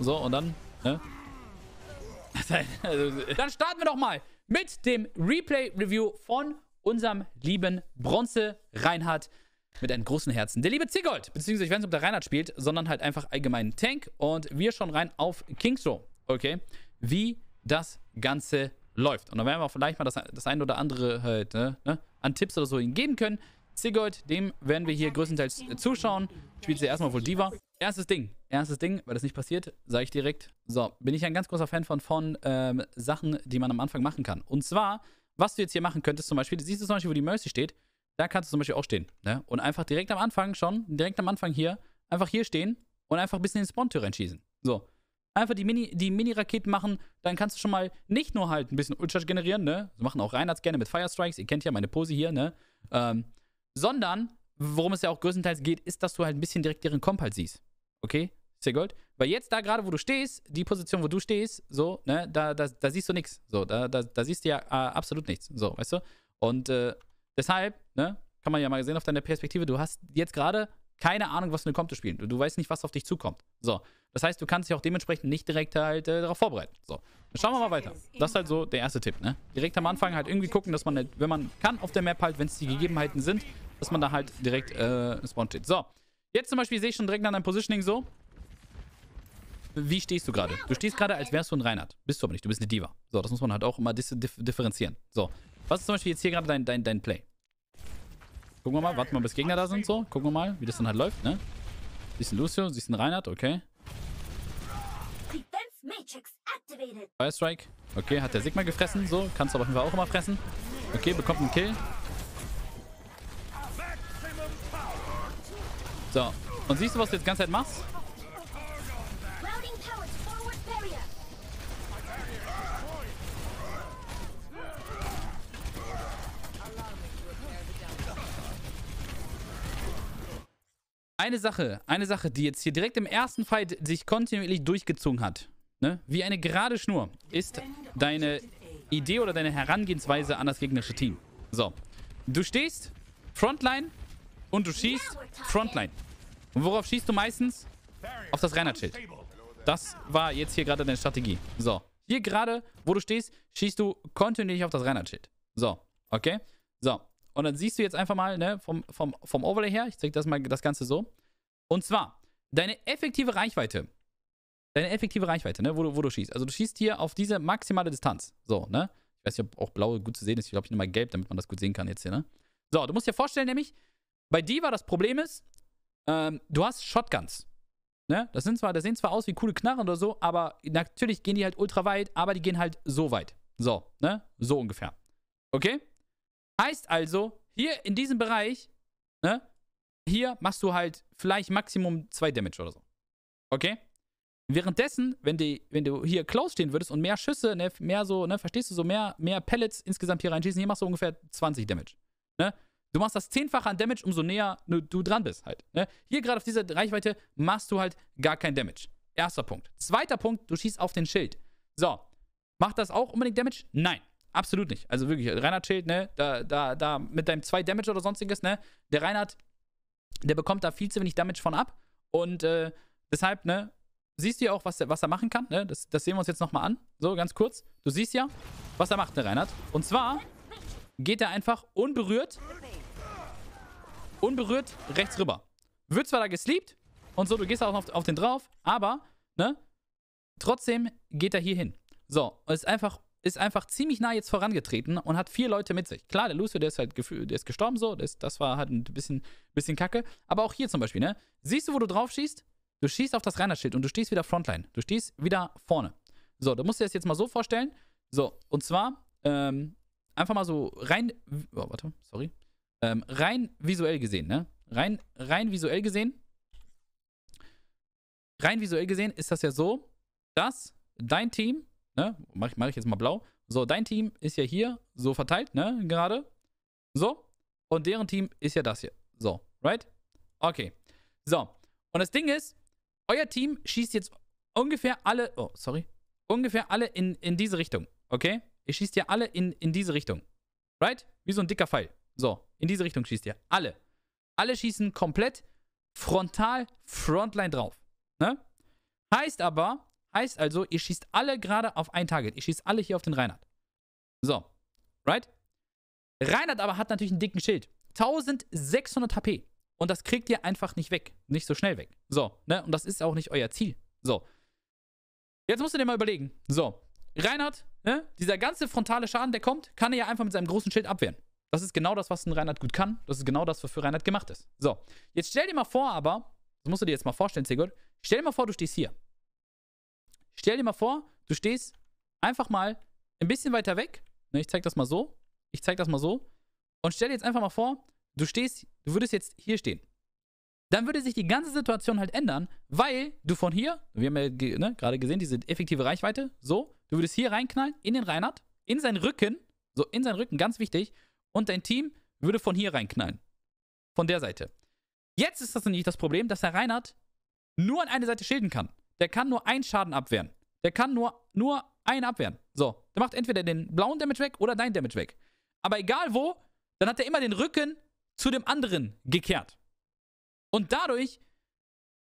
So, und dann, ne? dann starten wir doch mal mit dem Replay-Review von unserem lieben Bronze Reinhard mit einem großen Herzen. Der liebe Zigold, beziehungsweise ich weiß nicht, ob der Reinhard spielt, sondern halt einfach allgemein Tank. Und wir schauen rein auf Kings okay? Wie das Ganze läuft. Und dann werden wir vielleicht mal das, das ein oder andere halt, ne, ne, an Tipps oder so ihnen geben können. Zigold, dem werden wir hier größtenteils zuschauen. Spielt sie erstmal wohl Diva. Erstes Ding, erstes Ding, weil das nicht passiert, sage ich direkt. So, bin ich ein ganz großer Fan von, von ähm, Sachen, die man am Anfang machen kann. Und zwar, was du jetzt hier machen könntest, zum Beispiel, siehst du zum Beispiel, wo die Mercy steht, da kannst du zum Beispiel auch stehen. Ne? Und einfach direkt am Anfang schon, direkt am Anfang hier, einfach hier stehen und einfach ein bisschen in den Spawn-Tür reinschießen. So. Einfach die Mini-Raketen die Mini machen, dann kannst du schon mal nicht nur halt ein bisschen Ultra generieren, ne? Das machen auch Reinhardt gerne mit Fire Strikes, ihr kennt ja meine Pose hier, ne? Ähm, sondern, worum es ja auch größtenteils geht, ist, dass du halt ein bisschen direkt deren Comp halt siehst. Okay? Sehr gut. Weil jetzt da gerade, wo du stehst, die Position, wo du stehst, so, ne, da, da, da siehst du nichts. So, da, da, da siehst du ja äh, absolut nichts. So, weißt du? Und äh, deshalb, ne, kann man ja mal sehen auf deiner Perspektive, du hast jetzt gerade keine Ahnung, was für eine Komp du spielen. Du, du, weißt nicht, was auf dich zukommt. So. Das heißt, du kannst dich auch dementsprechend nicht direkt halt äh, darauf vorbereiten. So. Dann schauen wir mal weiter. Das ist halt so der erste Tipp, ne? Direkt am Anfang halt irgendwie gucken, dass man, halt, wenn man kann auf der Map halt, wenn es die Gegebenheiten sind, dass man da halt direkt äh, spawn steht. So. Jetzt zum Beispiel sehe ich schon direkt an deinem Positioning so, wie stehst du gerade? Du stehst gerade, als wärst du ein Reinhard. Bist du aber nicht, du bist eine Diva. So, das muss man halt auch immer differenzieren. So, was ist zum Beispiel jetzt hier gerade dein, dein, dein Play? Gucken wir mal, warten wir mal, bis Gegner da sind, so. Gucken wir mal, wie das dann halt läuft, ne? Siehst du Lucio, siehst du Reinhard, okay. Fire Strike. Okay, hat der Sigma gefressen, so. Kannst du aber auf jeden Fall auch immer fressen. Okay, bekommt einen Kill. So. Und siehst du, was du jetzt die ganze Zeit machst? eine Sache, eine Sache, die jetzt hier direkt im ersten Fight sich kontinuierlich durchgezogen hat, ne? wie eine gerade Schnur, ist deine Idee oder deine Herangehensweise an das gegnerische Team. So, du stehst Frontline und du schießt Frontline. Und worauf schießt du meistens? Auf das Reinhardt-Schild. Das war jetzt hier gerade deine Strategie. So, hier gerade, wo du stehst, schießt du kontinuierlich auf das Reinhardt-Schild. So, okay? So, und dann siehst du jetzt einfach mal, ne, vom, vom, vom Overlay her, ich zeige das mal das Ganze so. Und zwar, deine effektive Reichweite. Deine effektive Reichweite, ne, wo du, wo du schießt. Also du schießt hier auf diese maximale Distanz. So, ne? Ich weiß nicht, ob auch blau gut zu sehen ist. Ich glaube, ich nehme mal gelb, damit man das gut sehen kann jetzt hier, ne? So, du musst dir vorstellen, nämlich, bei Diva das Problem ist, ähm, du hast Shotguns. Ne? Das sind zwar, das sehen zwar aus wie coole Knarren oder so, aber natürlich gehen die halt ultra weit, aber die gehen halt so weit. So, ne? So ungefähr. Okay? Heißt also, hier in diesem Bereich, ne, hier machst du halt vielleicht Maximum 2 Damage oder so. Okay? Währenddessen, wenn, die, wenn du hier close stehen würdest und mehr Schüsse, ne, mehr so, ne, verstehst du, so mehr, mehr Pellets insgesamt hier reinschießen, hier machst du ungefähr 20 Damage. Ne? Du machst das zehnfache an Damage, umso näher ne, du dran bist halt. Ne? Hier gerade auf dieser Reichweite machst du halt gar kein Damage. Erster Punkt. Zweiter Punkt, du schießt auf den Schild. So. Macht das auch unbedingt Damage? Nein. Absolut nicht. Also wirklich, Reinhard Schild, ne, da, da, da mit deinem 2 Damage oder sonstiges, ne, der Reinhard, der bekommt da viel zu wenig Damage von ab. Und äh, deshalb, ne, siehst du ja auch, was, der, was er machen kann, ne, das, das sehen wir uns jetzt nochmal an. So, ganz kurz. Du siehst ja, was er macht, der Reinhard. Und zwar geht er einfach unberührt, unberührt rechts rüber. Wird zwar da gesleept und so, du gehst auch auf, auf den drauf, aber, ne, trotzdem geht er hier hin. So, ist einfach ist einfach ziemlich nah jetzt vorangetreten und hat vier Leute mit sich. Klar, der Lucio, der ist halt der ist gestorben so, das, das war halt ein bisschen, bisschen kacke. Aber auch hier zum Beispiel, ne? Siehst du, wo du drauf schießt? Du schießt auf das Reinhardt-Schild und du stehst wieder Frontline. Du stehst wieder vorne. So, da musst du dir das jetzt mal so vorstellen. So, und zwar, ähm, einfach mal so rein, oh, warte, sorry. Ähm, rein visuell gesehen, ne? Rein, rein visuell gesehen, rein visuell gesehen ist das ja so, dass dein Team ne? Mach, mach ich jetzt mal blau. So, dein Team ist ja hier so verteilt, ne? Gerade. So. Und deren Team ist ja das hier. So, right? Okay. So. Und das Ding ist, euer Team schießt jetzt ungefähr alle, oh, sorry, ungefähr alle in, in diese Richtung, okay? Ihr schießt ja alle in, in diese Richtung, right? Wie so ein dicker Pfeil. So, in diese Richtung schießt ihr. Alle. Alle schießen komplett frontal, Frontline drauf, ne? Heißt aber, heißt also, ihr schießt alle gerade auf ein Target. Ihr schießt alle hier auf den Reinhard. So. Right? Reinhard aber hat natürlich einen dicken Schild. 1600 HP. Und das kriegt ihr einfach nicht weg. Nicht so schnell weg. So, ne? Und das ist auch nicht euer Ziel. So. Jetzt musst du dir mal überlegen. So. Reinhard, ne? Dieser ganze frontale Schaden, der kommt, kann er ja einfach mit seinem großen Schild abwehren. Das ist genau das, was ein Reinhard gut kann. Das ist genau das, was für Reinhard gemacht ist. So. Jetzt stell dir mal vor, aber, das musst du dir jetzt mal vorstellen, Sigurd. Stell dir mal vor, du stehst hier. Stell dir mal vor, du stehst einfach mal ein bisschen weiter weg. Ne, ich zeig das mal so. Ich zeig das mal so. Und stell dir jetzt einfach mal vor, du stehst, du würdest jetzt hier stehen. Dann würde sich die ganze Situation halt ändern, weil du von hier, wir haben ja ne, gerade gesehen, diese effektive Reichweite, so, du würdest hier reinknallen, in den Reinhard, in seinen Rücken, so, in seinen Rücken, ganz wichtig, und dein Team würde von hier reinknallen. Von der Seite. Jetzt ist das nämlich das Problem, dass der Reinhard nur an eine Seite schilden kann. Der kann nur einen Schaden abwehren. Der kann nur, nur einen abwehren. So, der macht entweder den blauen Damage weg oder dein Damage weg. Aber egal wo, dann hat er immer den Rücken zu dem anderen gekehrt. Und dadurch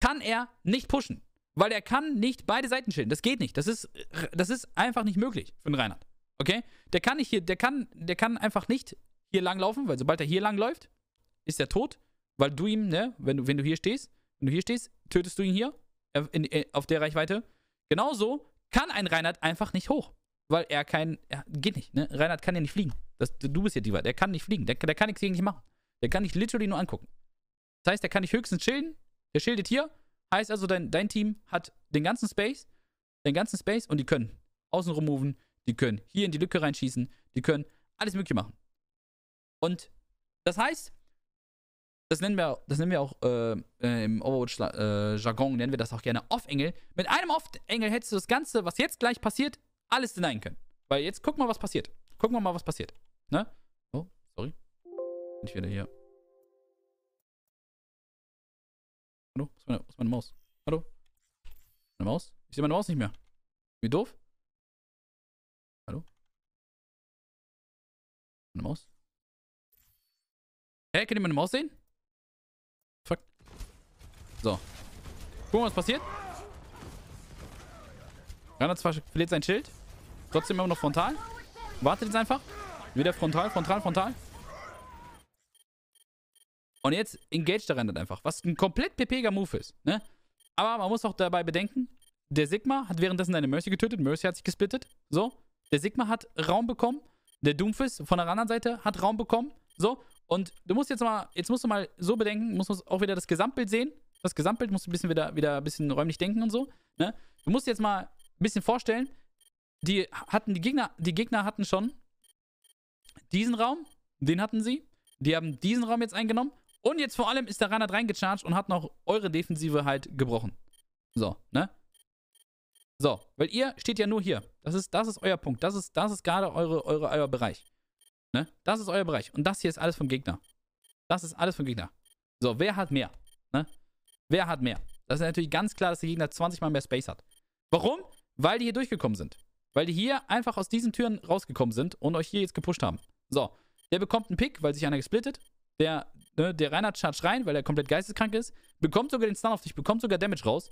kann er nicht pushen. Weil er kann nicht beide Seiten schilden. Das geht nicht. Das ist, das ist einfach nicht möglich für den Reinhard. Okay? Der kann nicht hier, der kann, der kann einfach nicht hier lang laufen, weil sobald er hier lang läuft, ist er tot. Weil du ihm, ne, wenn du, wenn du hier stehst, wenn du hier stehst, tötest du ihn hier äh, in, in, auf der Reichweite. Genauso kann ein Reinhard einfach nicht hoch. Weil er kein. Er, geht nicht, ne? Reinhard kann ja nicht fliegen. Das, du bist ja Diva. Der kann nicht fliegen. Der, der kann nichts gegen dich machen. Der kann dich literally nur angucken. Das heißt, der kann dich höchstens chillen. Der schildet hier. Heißt also, dein, dein Team hat den ganzen Space. Den ganzen Space und die können außenrum moven. Die können hier in die Lücke reinschießen. Die können alles Mögliche machen. Und das heißt, das nennen wir, das nennen wir auch äh, äh im Overwatch-Jargon, äh, nennen wir das auch gerne Off-Engel. Mit einem Off-Engel hättest du das Ganze, was jetzt gleich passiert, alles denyen können. Weil jetzt guck mal, was passiert. Gucken wir mal, was passiert. Ne? Oh, sorry. Bin ich wieder hier. Hallo? Was ist meine, was ist meine Maus? Hallo? Meine Maus? Ich sehe meine Maus nicht mehr. Wie doof? Hallo? Meine Maus? Hä, hey, könnt ihr meine Maus sehen? Fuck. So. Gucken, was passiert. Rainer zwar verliert sein Schild. Trotzdem immer noch frontal. Wartet jetzt einfach. Wieder frontal, frontal, frontal. Und jetzt engage der Rainer einfach. Was ein komplett ppiger Move ist. Ne? Aber man muss auch dabei bedenken, der Sigma hat währenddessen seine Mercy getötet. Mercy hat sich gesplittet. So. Der Sigma hat Raum bekommen. Der Doomfist von der anderen Seite hat Raum bekommen. So. Und du musst jetzt mal, jetzt musst du mal so bedenken, musst du auch wieder das Gesamtbild sehen. Das Gesamtbild musst du ein bisschen wieder, wieder ein bisschen räumlich denken und so. Ne? Du musst jetzt mal ein bisschen vorstellen, die hatten, die Gegner, die Gegner hatten schon diesen Raum, den hatten sie. Die haben diesen Raum jetzt eingenommen. Und jetzt vor allem ist der Reinhard reingecharged und hat noch eure Defensive halt gebrochen. So, ne? So, weil ihr steht ja nur hier. Das ist, das ist euer Punkt. Das ist, das ist gerade eure, eure, euer Bereich. Ne? Das ist euer Bereich. Und das hier ist alles vom Gegner. Das ist alles vom Gegner. So, wer hat mehr? Ne? Wer hat mehr? Das ist natürlich ganz klar, dass der Gegner 20 mal mehr Space hat. Warum? Weil die hier durchgekommen sind. Weil die hier einfach aus diesen Türen rausgekommen sind und euch hier jetzt gepusht haben. So, der bekommt einen Pick, weil sich einer gesplittet. Der, ne, der Reinhard charge rein, weil er komplett geisteskrank ist. Bekommt sogar den Stun auf dich, bekommt sogar Damage raus.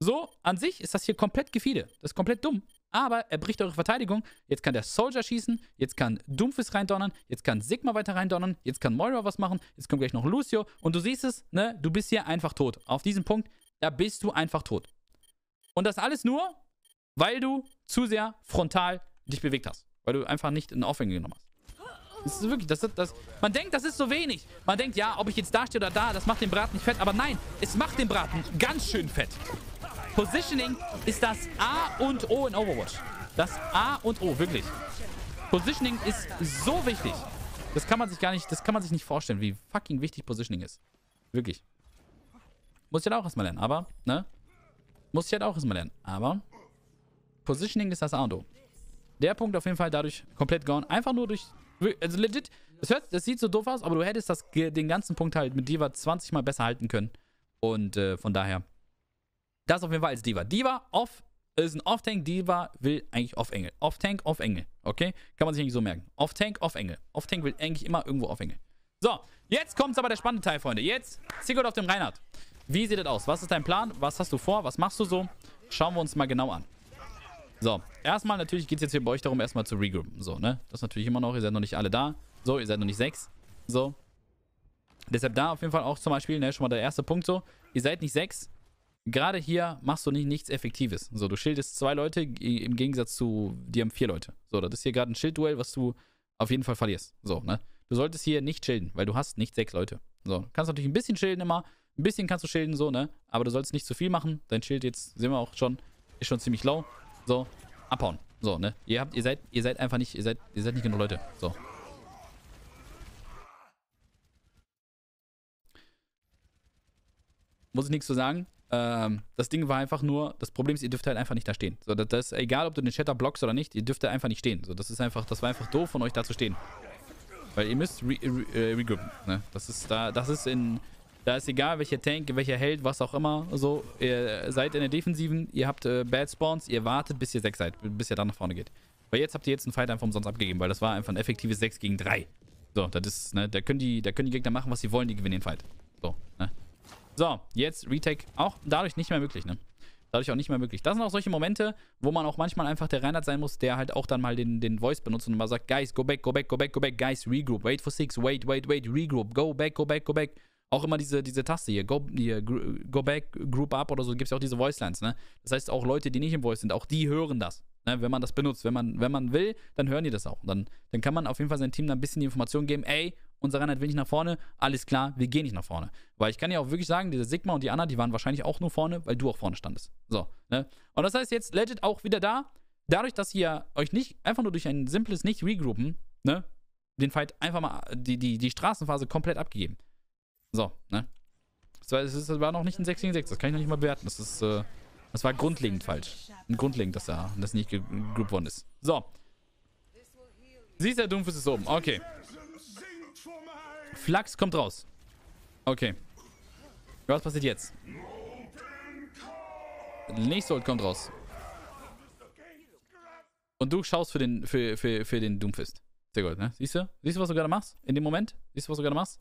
So, an sich ist das hier komplett Gefiede. Das ist komplett dumm aber er bricht eure Verteidigung. Jetzt kann der Soldier schießen, jetzt kann Dumpfes reindonnern, jetzt kann Sigma weiter reindonnern, jetzt kann Moira was machen, jetzt kommt gleich noch Lucio und du siehst es, ne, du bist hier einfach tot. Auf diesem Punkt, da bist du einfach tot. Und das alles nur, weil du zu sehr frontal dich bewegt hast. Weil du einfach nicht in Aufhänge genommen hast. Das ist wirklich, das, das, man denkt, das ist so wenig. Man denkt, ja, ob ich jetzt da stehe oder da, das macht den Braten nicht fett. Aber nein, es macht den Braten ganz schön fett. Positioning ist das A und O in Overwatch. Das A und O, wirklich. Positioning ist so wichtig. Das kann man sich gar nicht, das kann man sich nicht vorstellen, wie fucking wichtig Positioning ist. Wirklich. Muss ich halt auch erstmal lernen, aber, ne? Muss ich halt auch erstmal lernen. Aber Positioning ist das A und O. Der Punkt auf jeden Fall dadurch komplett gone. Einfach nur durch. Also legit, das, hört, das sieht so doof aus, aber du hättest das, den ganzen Punkt halt mit Diva 20 Mal besser halten können. Und äh, von daher das auf jeden Fall als Diva. Diva off ist ein Off-Tank. Diva will eigentlich Off-Engel. Off-Tank, Off-Engel. Okay? Kann man sich eigentlich so merken. Off-Tank, Off-Engel. Off-Tank will eigentlich immer irgendwo Off-Engel. So, jetzt kommt aber der spannende Teil, Freunde. Jetzt Sigurd auf dem Reinhard. Wie sieht das aus? Was ist dein Plan? Was hast du vor? Was machst du so? schauen wir uns mal genau an. So, erstmal natürlich geht es jetzt hier bei euch darum, erstmal zu regroupen. So, ne? Das ist natürlich immer noch, ihr seid noch nicht alle da. So, ihr seid noch nicht sechs. So. Deshalb da auf jeden Fall auch zum Beispiel, ne, schon mal der erste Punkt so. Ihr seid nicht sechs. Gerade hier machst du nicht nichts Effektives. So, du schildest zwei Leute im Gegensatz zu, die haben vier Leute. So, das ist hier gerade ein Schildduell, was du auf jeden Fall verlierst. So, ne? Du solltest hier nicht schilden, weil du hast nicht sechs Leute. So, du kannst natürlich ein bisschen schilden immer. Ein bisschen kannst du schilden, so, ne? Aber du sollst nicht zu viel machen. Dein Schild jetzt, sehen wir auch schon, ist schon ziemlich low. So, abhauen. So, ne? Ihr habt, ihr seid, ihr seid einfach nicht, ihr seid, ihr seid nicht genug Leute. So. Muss ich nichts zu sagen. Ähm, das Ding war einfach nur, das Problem ist, ihr dürft halt einfach nicht da stehen. So, das, das ist egal, ob du den Shatter blockst oder nicht, ihr dürft da einfach nicht stehen. So, das ist einfach, das war einfach doof von euch da zu stehen. Weil ihr müsst re, re, äh, regroupen, ne? Das ist da, das ist in, da ist egal, welcher Tank, welcher Held, was auch immer, so, ihr seid in der Defensiven, ihr habt äh, Bad Spawns, ihr wartet, bis ihr 6 seid, bis ihr dann nach vorne geht. Weil jetzt habt ihr jetzt einen Fight einfach umsonst abgegeben, weil das war einfach ein effektives 6 gegen 3. So, das ist, ne, da können die, da können die Gegner machen, was sie wollen, die gewinnen den Fight. So, ne. So, jetzt Retake auch dadurch nicht mehr möglich, ne. Dadurch auch nicht mehr möglich. Das sind auch solche Momente, wo man auch manchmal einfach der Reinhard sein muss, der halt auch dann mal den, den Voice benutzt und mal sagt, Guys, go back, go back, go back, go back, guys, regroup, wait for six, wait, wait, wait, regroup, go back, go back, go back. Auch immer diese, diese Taste hier, go, hier, go back, group up oder so, gibt es ja auch diese Voicelines, ne? Das heißt, auch Leute, die nicht im Voice sind, auch die hören das, ne? Wenn man das benutzt. Wenn man, wenn man will, dann hören die das auch. Dann, dann kann man auf jeden Fall seinem Team da ein bisschen die Information geben, ey, unser Reinhard will nicht nach vorne, alles klar, wir gehen nicht nach vorne. Weil ich kann ja auch wirklich sagen, diese Sigma und die Anna, die waren wahrscheinlich auch nur vorne, weil du auch vorne standest. So, ne? Und das heißt jetzt, legit auch wieder da, dadurch, dass ihr euch nicht, einfach nur durch ein simples Nicht-Regroupen, ne? Den Fight einfach mal, die, die, die Straßenphase komplett abgegeben. So, ne? Das war, noch nicht ein 6 gegen 6, das kann ich noch nicht mal bewerten. Das ist, äh, das war grundlegend falsch. Grundlegend, dass da das nicht gegroupt worden ist. So. Siehst du, Dumpf ist oben. Okay. Flachs kommt raus. Okay. Was passiert jetzt? Lichtsold kommt raus. Und du schaust für den, für, für, für den Doomfist. Sehr gut, ne? Siehst du? Siehst du, was du gerade machst? In dem Moment? Siehst du, was du gerade machst?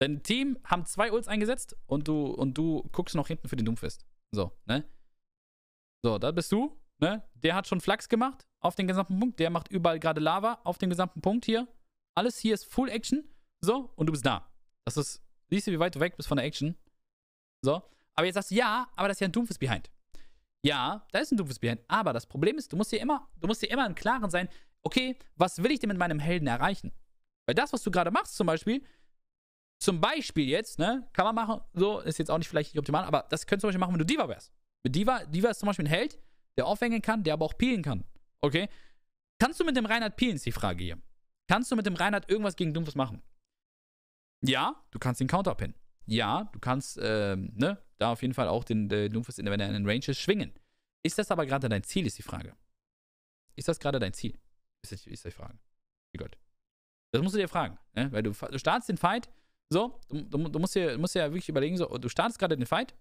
Dein Team haben zwei Ults eingesetzt und du, und du guckst noch hinten für den Doomfist. So, ne? So, da bist du, ne? Der hat schon Flachs gemacht auf den gesamten Punkt. Der macht überall gerade Lava auf dem gesamten Punkt hier. Alles hier ist Full Action. So, und du bist da. Das ist, siehst du, wie weit du weg bist von der Action? So. Aber jetzt sagst du, ja, aber das ist ja ein Doomfist Behind. Ja, da ist ein Doomfist Behind. Aber das Problem ist, du musst dir immer, du musst dir immer im Klaren sein, okay, was will ich denn mit meinem Helden erreichen? Weil das, was du gerade machst, zum Beispiel, zum Beispiel jetzt, ne, kann man machen, so, ist jetzt auch nicht vielleicht nicht optimal, aber das könntest du zum Beispiel machen, wenn du Diva wärst. Mit Diva, Diva ist zum Beispiel ein Held, der aufhängen kann, der aber auch peelen kann. Okay? Kannst du mit dem Reinhard peelen, ist die Frage hier. Kannst du mit dem Reinhard irgendwas gegen Dumpfes machen? Ja, du kannst den Counter pinnen. Ja, du kannst, ähm, ne, da auf jeden Fall auch den, den Dumpfes, wenn er in den Range ist, schwingen. Ist das aber gerade dein Ziel, ist die Frage. Ist das gerade dein Ziel? Ist, ist die Frage. Wie Gott. Das musst du dir fragen, ne? Weil du, du startest den Fight, so, du, du, du musst, dir, musst ja wirklich überlegen, so, du startest gerade den Fight.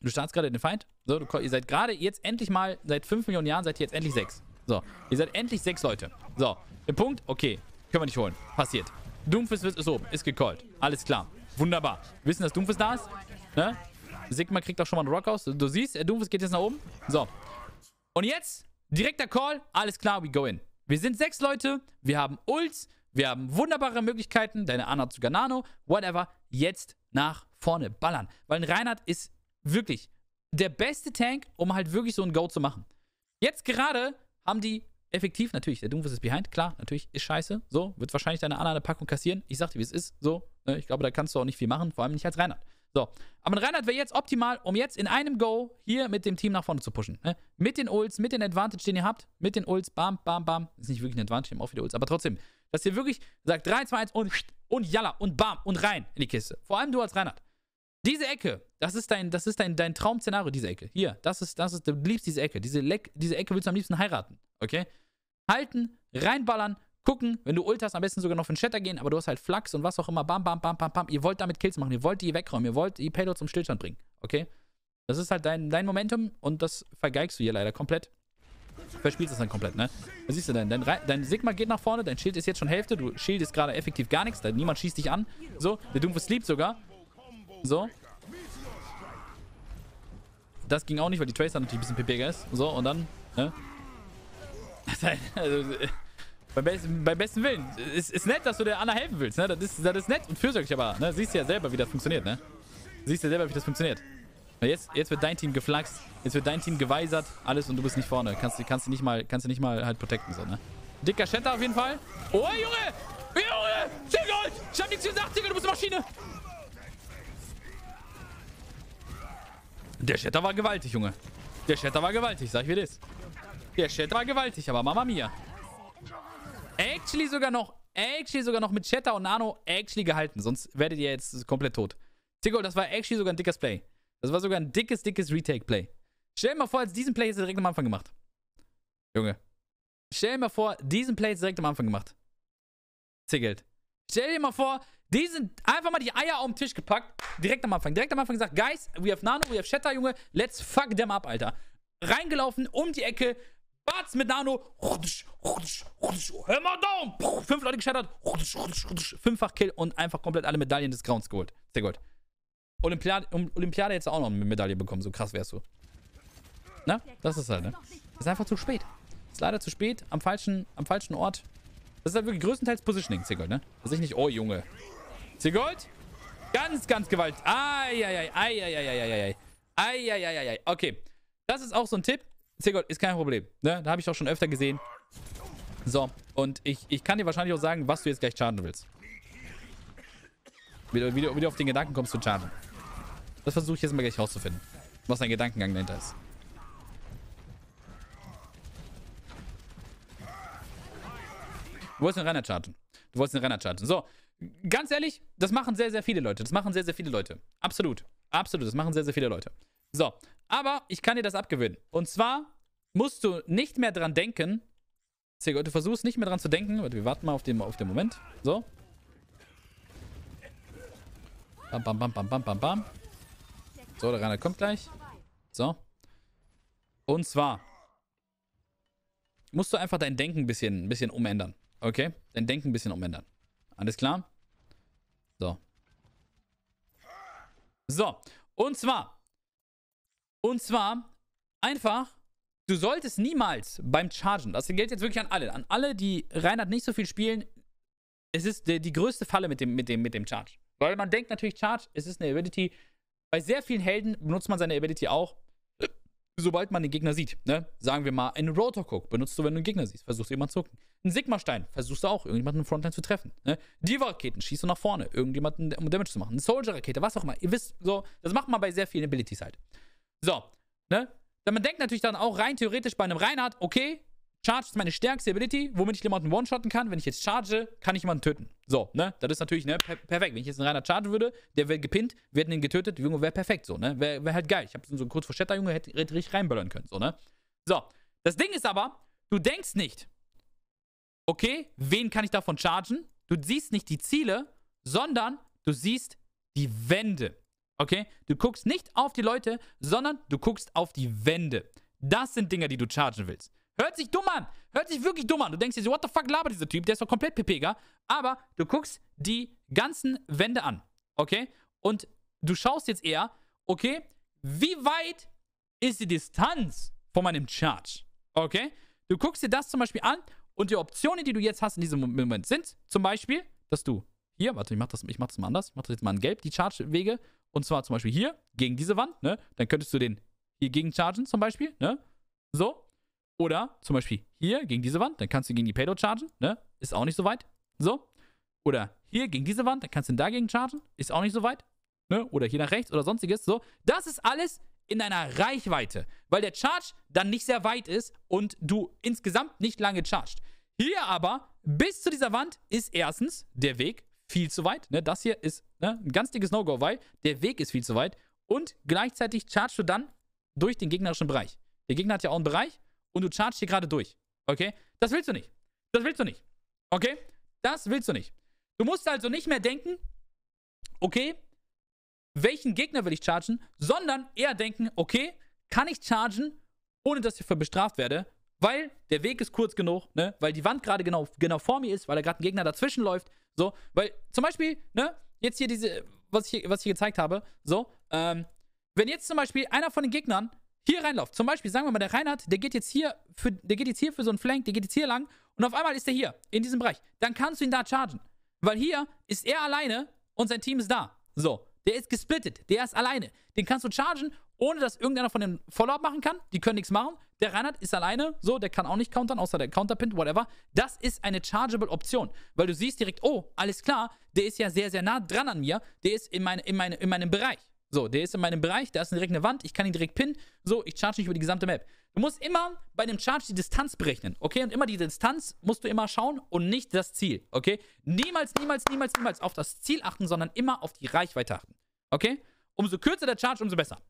Du startest gerade den Fight. So, du, ihr seid gerade jetzt endlich mal, seit 5 Millionen Jahren seid ihr jetzt endlich 6. So, ihr seid endlich 6 Leute. So, der Punkt, okay, können wir nicht holen. Passiert. Doomfist ist oben, ist gecallt. Alles klar. Wunderbar. Wir wissen, dass Doomfist da ist. Ne? Sigma kriegt auch schon mal einen Rock aus. Du, siehst, Doomfist geht jetzt nach oben. So. Und jetzt, direkter Call. Alles klar, we go in. Wir sind sechs Leute. Wir haben Ults. Wir haben wunderbare Möglichkeiten. Deine Anna sogar Nano. Whatever. Jetzt nach vorne ballern. Weil ein Reinhard ist wirklich der beste Tank, um halt wirklich so ein Go zu machen. Jetzt gerade haben die effektiv, natürlich, der Doomfist ist behind, klar, natürlich, ist scheiße. So, wird wahrscheinlich deine Anna eine Packung kassieren. Ich sag dir, wie es ist. So, ne, ich glaube, da kannst du auch nicht viel machen, vor allem nicht als Reinhard. So, aber ein Reinhard wäre jetzt optimal, um jetzt in einem Go hier mit dem Team nach vorne zu pushen. Ne? Mit den Ults, mit den Advantage, den ihr habt, mit den Ults, bam, bam, bam. Ist nicht wirklich ein Advantage, haben auch wieder Ults, aber trotzdem, dass ihr wirklich sagt 3, 2, 1 und, und jalla und bam und rein in die Kiste. Vor allem du als Reinhard. Diese Ecke, das ist dein, das ist dein, dein Traum-Szenario, diese Ecke. Hier, das ist, das ist, du liebst diese Ecke. Diese, Leck, diese Ecke willst du am liebsten heiraten, okay? Halten, reinballern, gucken, wenn du Ult hast, am besten sogar noch für den Shatter gehen, aber du hast halt Flachs und was auch immer, bam, bam, bam, bam, bam. Ihr wollt damit Kills machen, ihr wollt die wegräumen, ihr wollt die Payload zum Stillstand bringen, okay? Das ist halt dein, dein Momentum und das vergeigst du hier leider komplett. Verspielst das dann komplett, ne? Da siehst du denn, dein, dein Sigma geht nach vorne, dein Schild ist jetzt schon Hälfte, du schildest gerade effektiv gar nichts, niemand schießt dich an. So, der Dumpfe sleept sogar. So. Das ging auch nicht, weil die Tracer natürlich ein bisschen PPG ist. So, und dann, ne? Also, beim, besten, beim besten Willen. Ist, ist nett, dass du der Anna helfen willst, ne? Das ist, das ist nett und fürsorglich, aber, ne? Siehst du ja selber, wie das funktioniert, ne? Siehst du ja selber, wie das funktioniert. Jetzt, jetzt wird dein Team geflaxt, jetzt wird dein Team geweisert, alles und du bist nicht vorne. Kannst, kannst, du nicht mal, kannst du nicht mal halt protecten, so, ne? Dicker Shatter auf jeden Fall. Oh, Junge! Junge! Gold! Ich hab nichts gesagt, Digga, du bist eine Maschine! Der Shatter war gewaltig, Junge. Der Shatter war gewaltig, sag ich wie das. Der Shatter war gewaltig, aber Mama Mia. Actually sogar noch, actually sogar noch mit Shatter und Nano actually gehalten. Sonst werdet ihr jetzt komplett tot. Tigol, das war actually sogar ein dickes Play. Das war sogar ein dickes, dickes Retake-Play. Stell dir mal vor, als diesen Play jetzt direkt am Anfang gemacht. Junge. Stell dir mal vor, diesen Play jetzt direkt am Anfang gemacht. Ziggelt. Stell dir mal vor, die sind einfach mal die Eier auf den Tisch gepackt. Direkt am Anfang. Direkt am Anfang gesagt, Guys, we have Nano, we have Shatter, Junge. Let's fuck them up, Alter. Reingelaufen, um die Ecke. Batz mit Nano. Hör mal down. Fünf Leute geschattert. Fünffach Kill und einfach komplett alle Medaillen des Grauens geholt. Sehr gut. Olympiade, Olympiade jetzt auch noch eine Medaille bekommen. So krass wärst du. Na, das ist halt, ne? Ist einfach zu spät. Ist leider zu spät. Am falschen, am falschen Ort. Das ist halt wirklich größtenteils Positioning, Ziggold, ne? Das ist nicht, oh Junge. Ziggold? Ganz, ganz gewaltig. Eieiei, eieiei, eieiei. Okay. Das ist auch so ein Tipp. Ziggold ist kein Problem, ne? Da habe ich auch schon öfter gesehen. So, und ich, ich kann dir wahrscheinlich auch sagen, was du jetzt gleich chargen willst. Wie wie wie du auf den Gedanken kommst zu chargen. Das versuche ich jetzt mal gleich rauszufinden. Was dein Gedankengang dahinter ist. Du wolltest einen Renner chargen. Du wolltest einen Renner chargen. So, ganz ehrlich, das machen sehr, sehr viele Leute. Das machen sehr, sehr viele Leute. Absolut. Absolut, das machen sehr, sehr viele Leute. So, aber ich kann dir das abgewöhnen. Und zwar musst du nicht mehr dran denken. Du versuchst nicht mehr dran zu denken. Warte, wir warten mal auf den, auf den Moment. So. Bam, bam, bam, bam, bam, bam, bam. So, der Renner kommt gleich. So. Und zwar musst du einfach dein Denken ein bisschen, ein bisschen umändern. Okay? Dein Denken ein bisschen umändern. Alles klar? So. So. Und zwar. Und zwar einfach, du solltest niemals beim Chargen, das gilt jetzt wirklich an alle, an alle, die Reinhard nicht so viel spielen, es ist die, die größte Falle mit dem, mit, dem, mit dem Charge. Weil man denkt natürlich, Charge, es ist eine Ability. Bei sehr vielen Helden benutzt man seine Ability auch sobald man den Gegner sieht. Ne? Sagen wir mal, einen Rotor-Cook benutzt du, wenn du einen Gegner siehst. Versuchst du jemanden zu gucken. Ein Sigma-Stein versuchst du auch, irgendjemanden in Frontline zu treffen. Ne? Diva-Raketen schießt du nach vorne, irgendjemanden, um Damage zu machen. Eine Soldier-Rakete, was auch immer. Ihr wisst, so, das macht man bei sehr vielen Abilities halt. So, ne? Dann man denkt natürlich dann auch rein theoretisch bei einem Reinhardt, okay, Charge ist meine stärkste Ability, womit ich jemanden one-shotten kann. Wenn ich jetzt charge, kann ich jemanden töten. So, ne? Das ist natürlich, ne, per perfekt. Wenn ich jetzt einen reiner charge würde, der wäre gepinnt, wir hätten ihn getötet, Junge, wäre perfekt, so, ne? Wäre wär halt geil. Ich habe so kurz vor Shatter, Junge, hätte, richtig reinböllern können, so, ne? So, das Ding ist aber, du denkst nicht, okay, wen kann ich davon chargen? Du siehst nicht die Ziele, sondern du siehst die Wände. Okay? Du guckst nicht auf die Leute, sondern du guckst auf die Wände. Das sind Dinge, die du chargen willst. Hört sich dumm an. Hört sich wirklich dumm an. Du denkst dir so, what the fuck labert dieser Typ? Der ist doch komplett PPger. Aber du guckst die ganzen Wände an. Okay? Und du schaust jetzt eher, okay, wie weit ist die Distanz von meinem Charge? Okay? Du guckst dir das zum Beispiel an und die Optionen, die du jetzt hast in diesem Moment sind zum Beispiel, dass du hier, warte, ich mach das, ich mach das mal anders. Ich mach das jetzt mal in gelb, die Charge-Wege. Und zwar zum Beispiel hier, gegen diese Wand, ne? Dann könntest du den hier gegen chargen zum Beispiel, ne? So. Oder zum Beispiel hier gegen diese Wand, dann kannst du gegen die Payload chargen, ne? Ist auch nicht so weit. So. Oder hier gegen diese Wand, dann kannst du dagegen chargen, ist auch nicht so weit. Ne? Oder hier nach rechts oder sonstiges. So. Das ist alles in deiner Reichweite, weil der Charge dann nicht sehr weit ist und du insgesamt nicht lange charged. Hier aber, bis zu dieser Wand, ist erstens der Weg viel zu weit. Ne? Das hier ist ne? ein ganz dickes No-Go, weil der Weg ist viel zu weit und gleichzeitig chargst du dann durch den gegnerischen Bereich. Der Gegner hat ja auch einen Bereich und du chargst hier gerade durch. Okay? Das willst du nicht. Das willst du nicht. Okay? Das willst du nicht. Du musst also nicht mehr denken, okay, welchen Gegner will ich chargen, sondern eher denken, okay, kann ich chargen, ohne dass ich dafür bestraft werde, weil der Weg ist kurz genug, ne? Weil die Wand gerade genau, genau vor mir ist, weil da gerade ein Gegner dazwischen läuft. So, weil zum Beispiel, ne, jetzt hier diese, was ich, was ich hier gezeigt habe, so, ähm, wenn jetzt zum Beispiel einer von den Gegnern hier reinläuft, zum Beispiel, sagen wir mal, der Reinhard, der geht jetzt hier für, der geht jetzt hier für so einen Flank, der geht jetzt hier lang und auf einmal ist er hier, in diesem Bereich. Dann kannst du ihn da chargen. Weil hier ist er alleine und sein Team ist da. So. Der ist gesplittet. Der ist alleine. Den kannst du chargen, ohne dass irgendeiner von den Follow-up machen kann. Die können nichts machen. Der Reinhard ist alleine. So, der kann auch nicht countern, außer der Counterpin, whatever. Das ist eine chargeable Option. Weil du siehst direkt, oh, alles klar, der ist ja sehr, sehr nah dran an mir. Der ist in, meine, in, meine, in meinem Bereich. So, der ist in meinem Bereich, da ist direkt eine Wand, ich kann ihn direkt pinnen. So, ich charge nicht über die gesamte Map. Du musst immer bei dem Charge die Distanz berechnen, okay? Und immer die Distanz musst du immer schauen und nicht das Ziel, okay? Niemals, niemals, niemals, niemals auf das Ziel achten, sondern immer auf die Reichweite achten, okay? Umso kürzer der Charge, umso besser.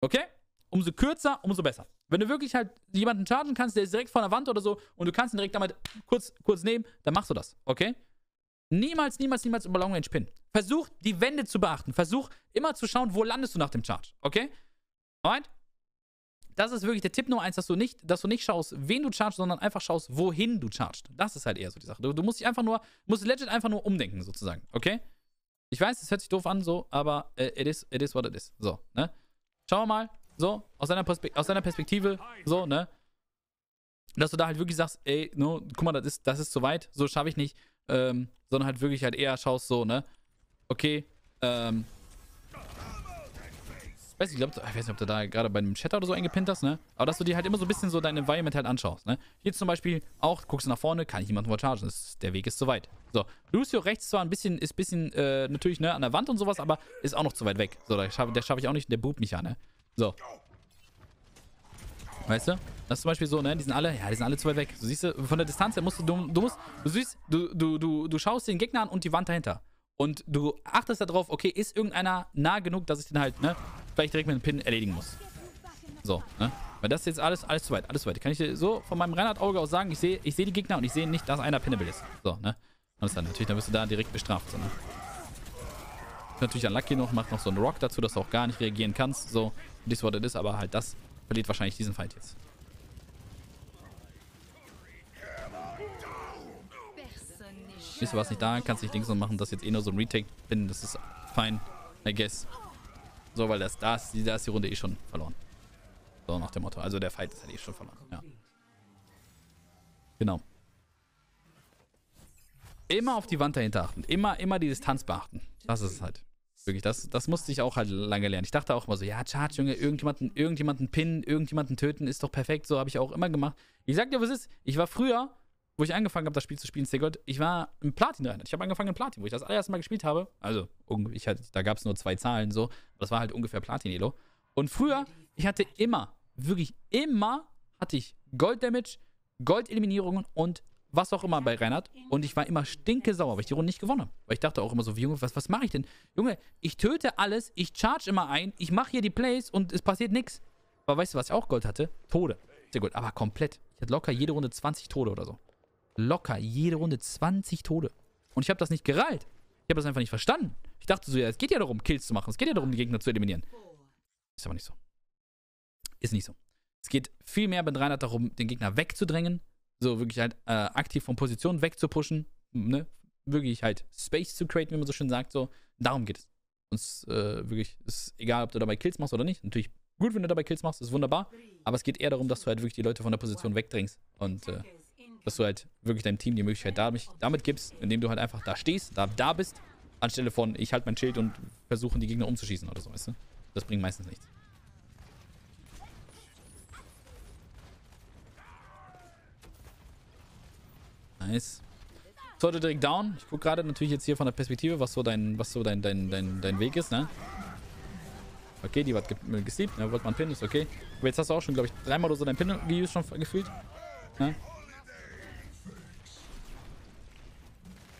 Okay? Umso kürzer, umso besser. Wenn du wirklich halt jemanden chargen kannst, der ist direkt vor der Wand oder so und du kannst ihn direkt damit kurz, kurz nehmen, dann machst du das, okay? Niemals, niemals, niemals über Long Range Pin. Versuch, die Wände zu beachten. Versuch, immer zu schauen, wo landest du nach dem Charge. Okay? Alright? Das ist wirklich der Tipp Nummer eins, dass du nicht, dass du nicht schaust, wen du chargst, sondern einfach schaust, wohin du chargst. Das ist halt eher so die Sache. Du, du musst dich einfach nur, musst legit einfach nur umdenken, sozusagen. Okay? Ich weiß, es hört sich doof an, so, aber äh, it, is, it is what it is. So, ne? Schauen wir mal, so, aus deiner, Perspe aus deiner Perspektive, so, ne? Dass du da halt wirklich sagst, ey, no, guck mal, das ist, das ist zu weit, so schaffe ich nicht ähm, sondern halt wirklich halt eher schaust so, ne? Okay, ähm. Ich weiß, nicht, ich, glaub, ich weiß nicht, ob du da gerade bei einem Chat oder so eingepinnt hast, ne? Aber dass du dir halt immer so ein bisschen so dein Environment halt anschaust, ne? Hier zum Beispiel auch, guckst du nach vorne, kann ich jemanden chargen. Das, der Weg ist zu weit. So, Lucio rechts zwar ein bisschen, ist ein bisschen, äh, natürlich, ne, an der Wand und sowas, aber ist auch noch zu weit weg. So, der schaffe schaff ich auch nicht, der boobt mich ja, ne? So. Weißt du? Das ist zum Beispiel so, ne? Die sind alle, ja, die sind alle zu weit weg. Du siehst, von der Distanz her musst du, du, du musst, du siehst, du, du, du, du schaust den Gegner an und die Wand dahinter. Und du achtest darauf, okay, ist irgendeiner nah genug, dass ich den halt, ne, vielleicht direkt mit dem Pin erledigen muss. So, ne? Weil das ist jetzt alles, alles zu weit, alles zu weit. Kann ich dir so von meinem Reinhard-Auge aus sagen, ich sehe ich seh die Gegner und ich sehe nicht, dass einer pinnable ist. So, ne? Und dann natürlich, dann wirst du da direkt bestraft, so, ne? Natürlich Unlucky noch, macht noch so einen Rock dazu, dass du auch gar nicht reagieren kannst. So, this what it is, aber halt das verliert wahrscheinlich diesen Fight jetzt. Du, was nicht da, kannst nicht Dings und machen, das jetzt eh nur so ein Retake bin. Das ist fein, I guess. So, weil das, da, ist, da ist die Runde eh schon verloren. So, nach dem Motto. Also der Fight ist halt eh schon verloren, ja. Genau. Immer auf die Wand dahinter achten. Immer, immer die Distanz beachten. Das ist es halt. Wirklich, das, das musste ich auch halt lange lernen. Ich dachte auch immer so, ja, Charge, Junge, irgendjemanden, irgendjemanden pinnen, irgendjemanden töten, ist doch perfekt. So habe ich auch immer gemacht. Ich sag dir, was ist. Ich war früher, wo ich angefangen habe, das Spiel zu spielen, Steggold, ich war im Platin rein. Ich habe angefangen in Platin, wo ich das allererste Mal gespielt habe. Also, ich hatte, da gab es nur zwei Zahlen so. Das war halt ungefähr Platin-Elo. Und früher, ich hatte immer, wirklich immer, hatte ich Gold-Damage, Gold-Eliminierungen und was auch immer bei Reinhard. Und ich war immer stinke sauer, weil ich die Runde nicht gewonnen habe. Weil ich dachte auch immer so, wie, Junge, was, was mache ich denn? Junge, ich töte alles, ich charge immer ein, ich mache hier die Plays und es passiert nichts. Aber weißt du, was ich auch Gold hatte? Tode. Sehr gut, aber komplett. Ich hatte locker jede Runde 20 Tode oder so. Locker jede Runde 20 Tode. Und ich habe das nicht gerallt. Ich habe das einfach nicht verstanden. Ich dachte so, ja, es geht ja darum, Kills zu machen. Es geht ja darum, die Gegner zu eliminieren. Ist aber nicht so. Ist nicht so. Es geht viel mehr bei Reinhard darum, den Gegner wegzudrängen so wirklich halt äh, aktiv von Positionen wegzupushen, ne? Wirklich halt Space zu createn, wie man so schön sagt, so. Darum geht es. Und äh, wirklich, ist egal, ob du dabei Kills machst oder nicht. Natürlich gut, wenn du dabei Kills machst, ist wunderbar. Aber es geht eher darum, dass du halt wirklich die Leute von der Position wegdrängst. Und äh, dass du halt wirklich deinem Team die Möglichkeit damit, damit gibst, indem du halt einfach da stehst, da, da bist, anstelle von, ich halte mein Schild und versuche die Gegner umzuschießen oder so, weißt du? Das bringt meistens nichts. Nice. Sollte direkt down. Ich gucke gerade natürlich jetzt hier von der Perspektive, was so dein, was so dein, dein, dein, dein Weg ist, ne? Okay, die wird äh, gesleept, ne? Wollte man pinnen, ist okay. Aber jetzt hast du auch schon, glaube ich, dreimal oder so dein Pin geused schon gefühlt. Ne?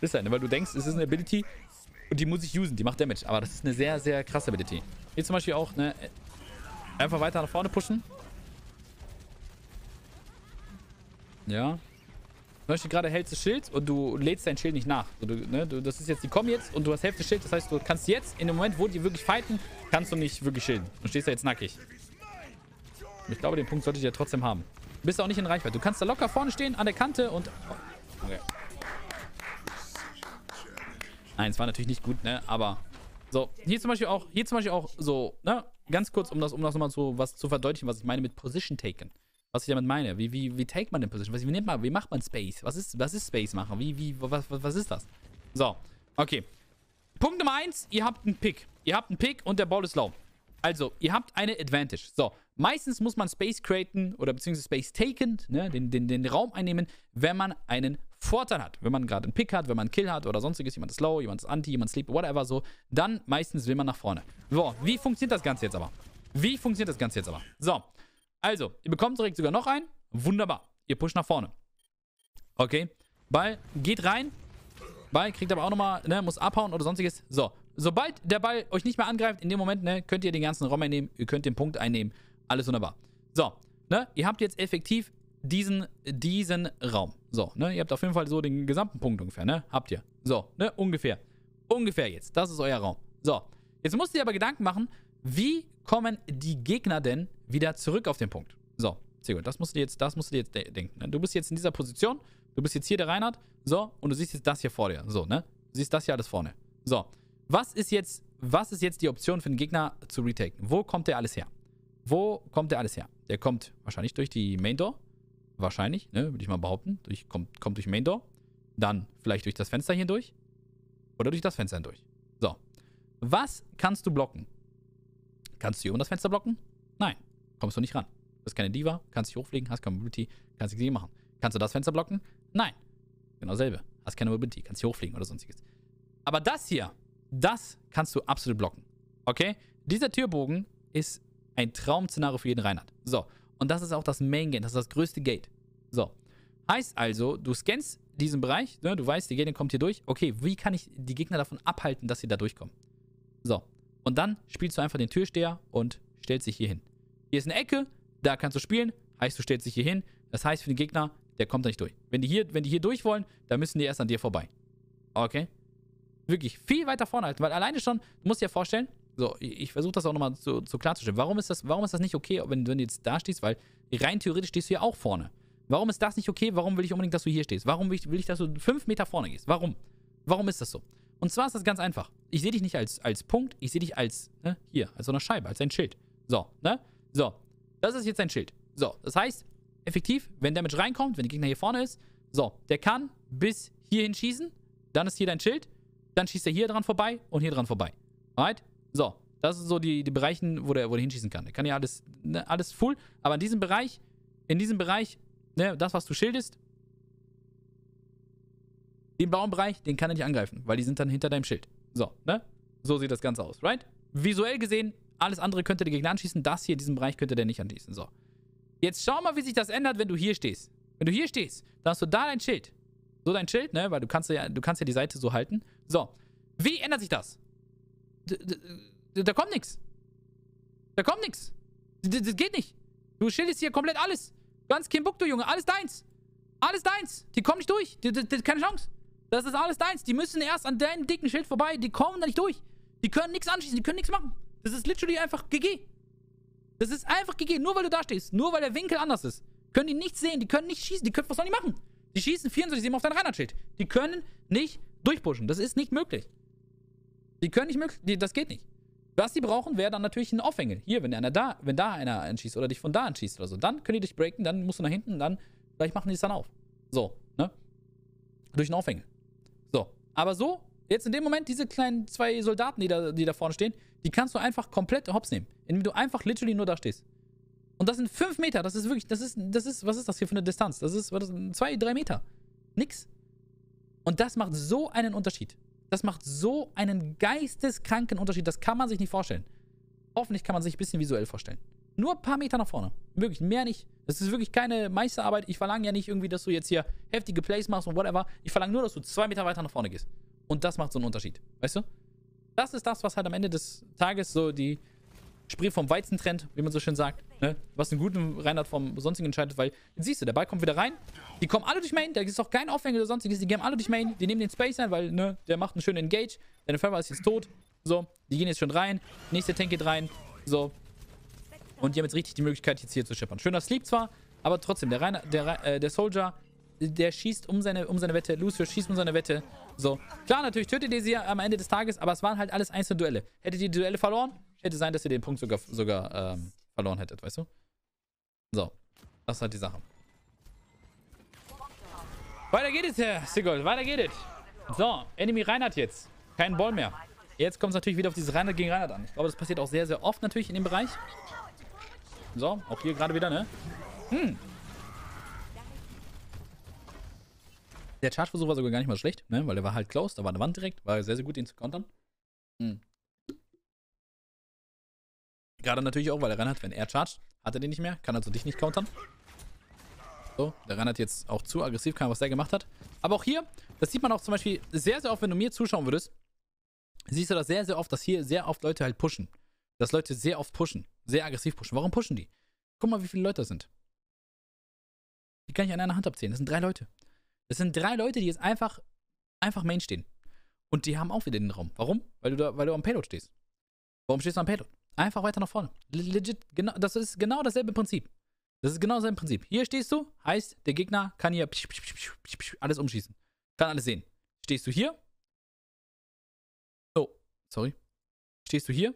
Ist halt, ne? weil du denkst, es ist eine Ability und die muss ich usen, die macht Damage. Aber das ist eine sehr, sehr krasse Ability. Hier zum Beispiel auch, ne? Einfach weiter nach vorne pushen. Ja, zum Beispiel gerade hältst du Schild und du lädst dein Schild nicht nach. Du, ne, du, das ist jetzt, die kommen jetzt und du hast Hälfte Schild. Das heißt, du kannst jetzt, in dem Moment, wo die wirklich fighten, kannst du nicht wirklich schilden. Du stehst da jetzt nackig. Ich glaube, den Punkt solltet ihr trotzdem haben. Du bist auch nicht in Reichweite. Du kannst da locker vorne stehen, an der Kante und... Okay. Nein, es war natürlich nicht gut, ne? Aber so, hier zum Beispiel auch, hier zum Beispiel auch so, ne? ganz kurz, um das, um das nochmal so was zu verdeutlichen, was ich meine mit Position Taken. Was ich damit meine. Wie, wie, wie take man denn Position? Was, wie, nimmt man, wie macht man Space? Was ist, was ist Space machen? Wie, wie, was, was, was ist das? So, okay. Punkt Nummer eins, ihr habt einen Pick. Ihr habt einen Pick und der Ball ist low. Also, ihr habt eine Advantage. So, meistens muss man Space createn oder beziehungsweise Space taken, ne, den, den, den Raum einnehmen, wenn man einen Vorteil hat. Wenn man gerade einen Pick hat, wenn man einen Kill hat oder sonstiges, jemand ist low, jemand ist anti, jemand sleep, whatever so, dann meistens will man nach vorne. So, wie funktioniert das Ganze jetzt aber? Wie funktioniert das Ganze jetzt aber? So, also, ihr bekommt direkt sogar noch einen. Wunderbar. Ihr pusht nach vorne. Okay. Ball geht rein. Ball kriegt aber auch nochmal, ne, muss abhauen oder sonstiges. So, sobald der Ball euch nicht mehr angreift, in dem Moment, ne, könnt ihr den ganzen Raum einnehmen, ihr könnt den Punkt einnehmen. Alles wunderbar. So, ne, ihr habt jetzt effektiv diesen, diesen Raum. So, ne, ihr habt auf jeden Fall so den gesamten Punkt ungefähr, ne, habt ihr. So, ne, ungefähr. Ungefähr jetzt. Das ist euer Raum. So, jetzt müsst ihr aber Gedanken machen, wie kommen die Gegner denn wieder zurück auf den Punkt? So, sehr gut. Das musst du jetzt, das musst du jetzt denken. Ne? Du bist jetzt in dieser Position, du bist jetzt hier der Reinhard, so, und du siehst jetzt das hier vor dir. So, ne? Du siehst das hier alles vorne. So, was ist jetzt, was ist jetzt die Option für den Gegner zu retaken? Wo kommt der alles her? Wo kommt der alles her? Der kommt wahrscheinlich durch die Main Door. Wahrscheinlich, ne, würde ich mal behaupten. Durch, kommt, kommt durch Main Door. Dann vielleicht durch das Fenster hier durch. Oder durch das Fenster hindurch. So. Was kannst du blocken? Kannst du hier um das Fenster blocken? Nein. Kommst du nicht ran. Du bist keine Diva, kannst dich hochfliegen, hast keine Mobility, kannst nichts machen. Kannst du das Fenster blocken? Nein. Genau dasselbe. Hast keine Mobility, kannst dich hochfliegen oder sonstiges. Aber das hier das kannst du absolut blocken. Okay? Dieser Türbogen ist ein Traum-Szenario für jeden Reinhard. So. Und das ist auch das Main Gate. Das ist das größte Gate. So. Heißt also, du scannst diesen Bereich, ne, du weißt, die Gegner kommt hier durch. Okay, wie kann ich die Gegner davon abhalten, dass sie da durchkommen? So. Und dann spielst du einfach den Türsteher und stellst dich hier hin. Hier ist eine Ecke, da kannst du spielen. Heißt, du stellst dich hier hin. Das heißt für den Gegner, der kommt da nicht durch. Wenn die hier, wenn die hier durch wollen, dann müssen die erst an dir vorbei. Okay? wirklich viel weiter vorne halten. Weil alleine schon, du musst dir vorstellen, so, ich, versuche das auch nochmal so, so klarzustellen. Warum ist, das, warum ist das nicht okay, wenn, wenn du jetzt da stehst? Weil rein theoretisch stehst du ja auch vorne. Warum ist das nicht okay? Warum will ich unbedingt, dass du hier stehst? Warum will ich, will ich dass du fünf Meter vorne gehst? Warum? Warum ist das so? Und zwar ist das ganz einfach. Ich sehe dich nicht als, als Punkt, ich sehe dich als, ne, hier, als so eine Scheibe, als ein Schild. So, ne? So, das ist jetzt ein Schild. So, das heißt, effektiv, wenn Damage reinkommt, wenn der Gegner hier vorne ist, so, der kann bis hierhin schießen, dann ist hier dein Schild, dann schießt er hier dran vorbei und hier dran vorbei. Alright? So, das sind so die, die Bereichen, wo der, wo der hinschießen kann. Der kann ja alles, ne, alles full, aber in diesem Bereich, in diesem Bereich, ne, das, was du schildest, den blauen Bereich, den kann er nicht angreifen, weil die sind dann hinter deinem Schild. So, ne? So sieht das Ganze aus, right? Visuell gesehen, alles andere könnte der Gegner anschießen, das hier, diesen Bereich könnte der nicht anschießen. So. Jetzt schau mal, wie sich das ändert, wenn du hier stehst. Wenn du hier stehst, dann hast du da dein Schild. So dein Schild, ne? Weil du kannst ja, du kannst ja die Seite so halten. So. Wie ändert sich das? D da kommt nichts. Da kommt nichts. Das geht nicht. Du schildest hier komplett alles. Ganz Kimbuktu, Junge. Alles deins. Alles deins. Die kommen nicht durch. Die, die, die, keine Chance. Das ist alles deins. Die müssen erst an deinem dicken Schild vorbei. Die kommen da nicht durch. Die können nichts anschließen. Die können nichts machen. Das ist literally einfach GG. Das ist einfach GG. Nur weil du da stehst. Nur weil der Winkel anders ist. Können die nichts sehen. Die können nicht schießen. Die können, was sollen die machen? Die schießen 24-7 auf dein Reinhardt-Schild. Die können nicht durchpushen. Das ist nicht möglich. Die können nicht möglich. Die, das geht nicht. Was die brauchen, wäre dann natürlich ein Aufhängel. Hier, wenn einer da, wenn da einer anschießt oder dich von da anschießt oder so, dann können die dich breaken, dann musst du nach hinten, dann vielleicht machen die es dann auf. So, ne? Durch einen Aufhängel. So. Aber so, jetzt in dem Moment, diese kleinen zwei Soldaten, die da, die da vorne stehen, die kannst du einfach komplett hops nehmen. Indem du einfach literally nur da stehst. Und das sind fünf Meter. Das ist wirklich, das ist, das ist, was ist das hier für eine Distanz? Das ist, was ist zwei, drei Meter. Nix. Und das macht so einen Unterschied. Das macht so einen geisteskranken Unterschied. Das kann man sich nicht vorstellen. Hoffentlich kann man sich ein bisschen visuell vorstellen. Nur ein paar Meter nach vorne. Wirklich, mehr nicht. Das ist wirklich keine Meisterarbeit. Ich verlange ja nicht irgendwie, dass du jetzt hier heftige Plays machst und whatever. Ich verlange nur, dass du zwei Meter weiter nach vorne gehst. Und das macht so einen Unterschied. Weißt du? Das ist das, was halt am Ende des Tages so die, Spree vom Weizen trennt, wie man so schön sagt. Ne? Was einen guten Reinhard vom sonstigen entscheidet, weil siehst du, der Ball kommt wieder rein. Die kommen alle durch Main, da ist auch kein Aufhänger oder sonstiges. Die gehen alle durch Main, die nehmen den Space ein, weil ne, der macht einen schönen Engage. Deine Ferber ist jetzt tot. So, die gehen jetzt schon rein. Nächste Tank geht rein. So. Und die haben jetzt richtig die Möglichkeit, jetzt hier zu schippern. Schöner Sleep zwar, aber trotzdem, der, Reiner, der, äh, der Soldier, der schießt um seine, um seine Wette. Lucio schießt um seine Wette. So. Klar, natürlich tötet ihr sie am Ende des Tages, aber es waren halt alles einzelne Duelle. Hättet ihr die Duelle verloren, hätte sein, dass ihr den Punkt sogar, sogar ähm, verloren hättet, weißt du? So. Das ist halt die Sache. Weiter geht es, Herr Sigol. Weiter geht es. So, Enemy Reinhardt jetzt. Kein Ball mehr. Jetzt kommt es natürlich wieder auf dieses Reinhardt gegen Reinhardt an. Ich glaube, das passiert auch sehr, sehr oft natürlich in dem Bereich. So, auch hier gerade wieder, ne? Hm. Der Charge-Versuch war sogar gar nicht mal schlecht, ne? Weil der war halt close, da war eine Wand direkt. War sehr, sehr gut, ihn zu kontern. Hm. Gerade natürlich auch, weil der Reinhardt, wenn er chargt, hat er den nicht mehr. Kann also dich nicht countern. So, der Reinhardt jetzt auch zu aggressiv kam, was der gemacht hat. Aber auch hier, das sieht man auch zum Beispiel sehr, sehr oft, wenn du mir zuschauen würdest, siehst du das sehr, sehr oft, dass hier sehr oft Leute halt pushen. Dass Leute sehr oft pushen. Sehr aggressiv pushen. Warum pushen die? Guck mal, wie viele Leute das sind. Die kann ich an einer Hand abzählen. Das sind drei Leute. Das sind drei Leute, die jetzt einfach, einfach Main stehen. Und die haben auch wieder den Raum. Warum? Weil du, da, weil du am Payload stehst. Warum stehst du am Payload? Einfach weiter nach vorne. Legit, genau, das ist genau dasselbe Prinzip. Das ist genau dasselbe Prinzip. Hier stehst du, heißt, der Gegner kann hier alles umschießen. Kann alles sehen. Stehst du hier? Oh, sorry. Stehst du hier?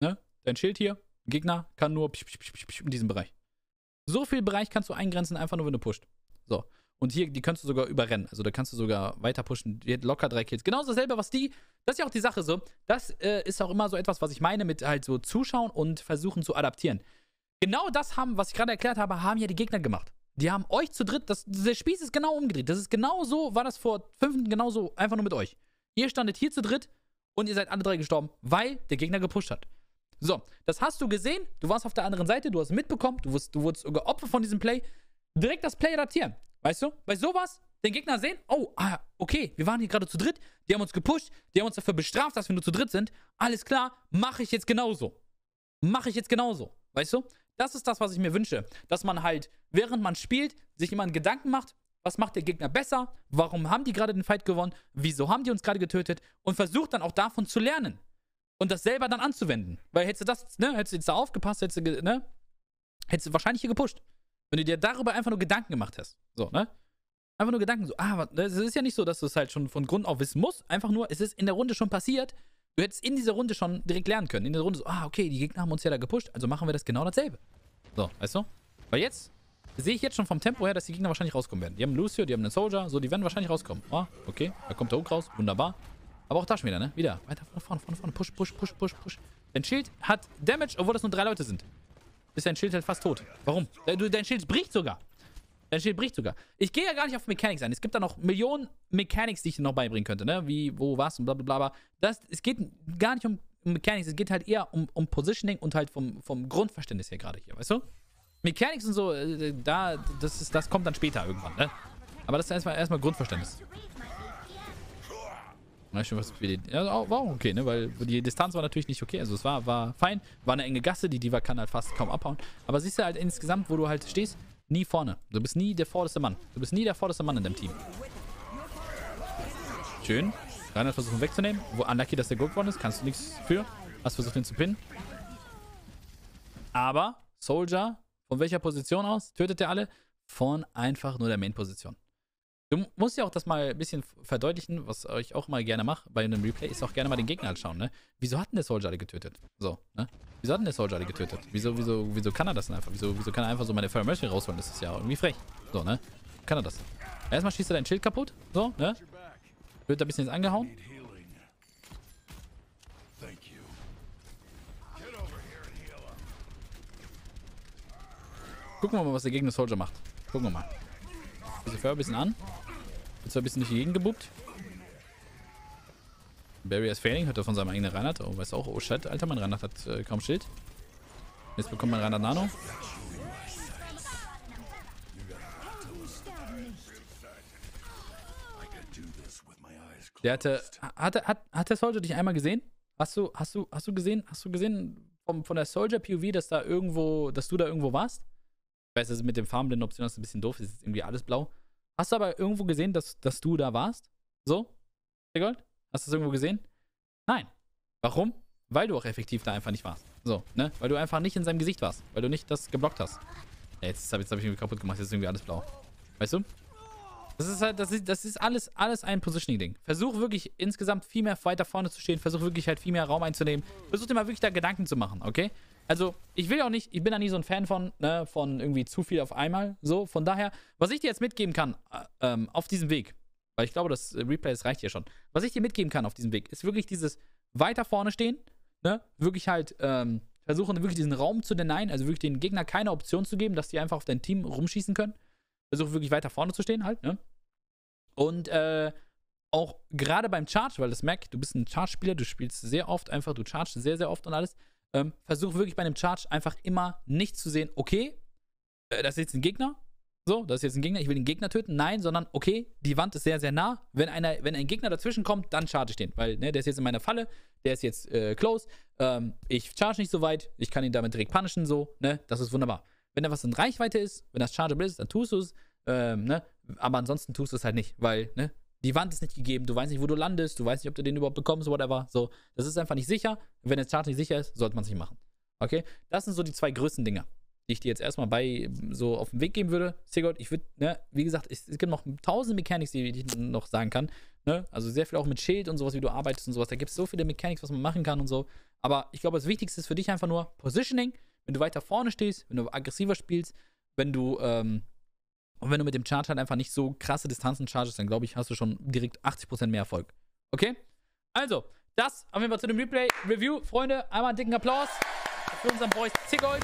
Ne? Dein Schild hier. Gegner kann nur in diesem Bereich. So viel Bereich kannst du eingrenzen, einfach nur, wenn du pusht. So. Und hier, die kannst du sogar überrennen. Also da kannst du sogar weiter pushen. Die hat locker drei Kills. Genauso dasselbe, was die. Das ist ja auch die Sache so. Das äh, ist auch immer so etwas, was ich meine mit halt so zuschauen und versuchen zu adaptieren. Genau das haben, was ich gerade erklärt habe, haben ja die Gegner gemacht. Die haben euch zu dritt, das, der Spieß ist genau umgedreht. Das ist genau so, war das vor fünf Minuten genauso, einfach nur mit euch. Ihr standet hier zu dritt und ihr seid alle drei gestorben, weil der Gegner gepusht hat. So, das hast du gesehen, du warst auf der anderen Seite, du hast mitbekommen, du wurdest, du wurdest sogar Opfer von diesem Play. Direkt das Play adaptieren. Weißt du? Bei sowas, den Gegner sehen, oh, ah, okay, wir waren hier gerade zu dritt, die haben uns gepusht, die haben uns dafür bestraft, dass wir nur zu dritt sind. Alles klar, mache ich jetzt genauso. Mache ich jetzt genauso. Weißt du? Das ist das, was ich mir wünsche. Dass man halt, während man spielt, sich immer Gedanken macht, was macht der Gegner besser? Warum haben die gerade den Fight gewonnen? Wieso haben die uns gerade getötet? Und versucht dann auch davon zu lernen. Und das selber dann anzuwenden. Weil hättest du das, ne, hättest du jetzt da aufgepasst, hättest du, ne, hättest du wahrscheinlich hier gepusht. Wenn du dir darüber einfach nur Gedanken gemacht hast. So, ne? Einfach nur Gedanken, so, ah, es ist ja nicht so, dass du es halt schon von Grund auf wissen musst. Einfach nur, es ist in der Runde schon passiert. Du hättest in dieser Runde schon direkt lernen können. In der Runde so, ah, okay, die Gegner haben uns ja da gepusht, also machen wir das genau dasselbe. So, weißt du? Weil jetzt sehe ich jetzt schon vom Tempo her, dass die Gegner wahrscheinlich rauskommen werden. Die haben Lucio, die haben einen Soldier, so, die werden wahrscheinlich rauskommen. Ah, okay, da kommt der Hook raus, wunderbar. Aber auch da schon wieder, ne? Wieder. Weiter vorne, vorne, vorne, push, push, push, push, push. Dein Schild hat Damage, obwohl das nur drei Leute sind. Ist dein Schild halt fast tot. Warum? Dein Schild bricht sogar. Dein Schild bricht sogar. Ich gehe ja gar nicht auf Mechanics ein. Es gibt da noch Millionen Mechanics, die ich dir noch beibringen könnte, ne? Wie, wo, was und bla bla bla. Das, es geht gar nicht um Mechanics, es geht halt eher um, um Positioning und halt vom, vom Grundverständnis her gerade hier, weißt du? Mechanics und so, äh, da, das, ist, das kommt dann später irgendwann, ne? Aber das ist erstmal, erstmal Grundverständnis. Ja, war auch okay, ne? Weil die Distanz war natürlich nicht okay. Also es war, war fein, war eine enge Gasse, die Diva kann halt fast kaum abhauen. Aber siehst du halt insgesamt, wo du halt stehst, nie vorne. Du bist nie der vorderste Mann. Du bist nie der vorderste Mann in deinem Team. Schön. Reinhard versuchen wegzunehmen. Wo unlucky, dass der Gurk worden ist. Kannst du nichts für. Hast versucht, ihn zu pinnen. Aber Soldier, von welcher Position aus? Tötet er alle? Von einfach nur der Main-Position. Du musst ja auch das mal ein bisschen verdeutlichen, was ich auch mal gerne mache bei einem Replay, ist auch gerne mal den Gegner anschauen, ne? Wieso hat denn der Soldier alle getötet? So, ne? Wieso hat denn der Soldier alle getötet? Wieso, wieso, wieso kann er das denn einfach? Wieso, wieso kann er einfach so meine Fire Mercy rausholen? Das ist ja irgendwie frech. So, ne? Kann er das? Erstmal schießt er dein Schild kaputt. So, ne? Wird da ein bisschen jetzt angehauen. Gucken wir mal, was der Gegner Soldier macht. Gucken wir mal. Diese Feuer ein bisschen an. Wird zwar ein bisschen durch die Gegend gebuppt. Barry ist failing, hört er von seinem eigenen Reinhard. Oh, weiß auch, oh shit, Alter, mein Reinhard hat äh, kaum Schild. Jetzt bekommt mein Reinhard Nano. Der hatte, hat, hat, hat der Soldier dich einmal gesehen? Hast du, hast du, hast du gesehen, hast du gesehen vom, von der Soldier POV, dass da irgendwo, dass du da irgendwo warst? Ich weiß, ist mit dem farbenblinden Option das ist ein bisschen doof, ist irgendwie alles blau. Hast du aber irgendwo gesehen, dass, dass du da warst? So? Gold? Hast du das irgendwo gesehen? Nein. Warum? Weil du auch effektiv da einfach nicht warst. So, ne? Weil du einfach nicht in seinem Gesicht warst. Weil du nicht das geblockt hast. Ja, jetzt habe jetzt hab ich irgendwie kaputt gemacht. Jetzt ist irgendwie alles blau. Weißt du? Das ist halt, das ist, das ist alles, alles ein Positioning-Ding. Versuch wirklich insgesamt viel mehr weiter vorne zu stehen. Versuch wirklich halt viel mehr Raum einzunehmen. Versuch dir mal wirklich da Gedanken zu machen, okay? Also, ich will auch nicht, ich bin da nie so ein Fan von, ne, von irgendwie zu viel auf einmal. So, von daher, was ich dir jetzt mitgeben kann, äh, ähm, auf diesem Weg, weil ich glaube, das Replay, das reicht ja schon. Was ich dir mitgeben kann auf diesem Weg, ist wirklich dieses weiter vorne stehen, ne? Wirklich halt, ähm, versuchen wirklich diesen Raum zu denyen, also wirklich den Gegner keine Option zu geben, dass die einfach auf dein Team rumschießen können. Versuche wirklich weiter vorne zu stehen halt, ne? Und äh, auch gerade beim Charge, weil das merkt, du bist ein Charge-Spieler, du spielst sehr oft einfach, du chargest sehr, sehr oft und alles. Ähm, versuch wirklich bei einem Charge einfach immer nicht zu sehen, okay, äh, das ist jetzt ein Gegner, so, das ist jetzt ein Gegner, ich will den Gegner töten. Nein, sondern okay, die Wand ist sehr, sehr nah. Wenn, einer, wenn ein Gegner dazwischen kommt, dann charge ich den. Weil, ne, der ist jetzt in meiner Falle, der ist jetzt äh, close. Ähm, ich charge nicht so weit, ich kann ihn damit direkt punishen, so, ne? Das ist wunderbar. Wenn da was in Reichweite ist, wenn das chargeable ist, dann tust du es. Ähm, ne? Aber ansonsten tust du es halt nicht, weil, ne? Die Wand ist nicht gegeben, du weißt nicht, wo du landest, du weißt nicht, ob du den überhaupt bekommst, whatever. So, das ist einfach nicht sicher. Wenn der Charge nicht sicher ist, sollte man es nicht machen. Okay? Das sind so die zwei größten Dinge die ich dir jetzt erstmal bei so auf den Weg geben würde. Sigurd, ich würde, ne, wie gesagt, es, gibt noch tausend Mechanics, die, die, ich noch sagen kann. Ne? Also sehr viel auch mit Schild und sowas, wie du arbeitest und sowas. Da gibt es so viele Mechanics, was man machen kann und so. Aber ich glaube, das Wichtigste ist für dich einfach nur Positioning. Wenn du weiter vorne stehst, wenn du aggressiver spielst, wenn du, ähm, und wenn du mit dem Charge halt einfach nicht so krasse Distanzen chargest, dann glaube ich, hast du schon direkt 80% mehr Erfolg. Okay? Also, das auf jeden Fall zu dem Replay-Review. Freunde, einmal einen dicken Applaus für unseren Boy Sigurd.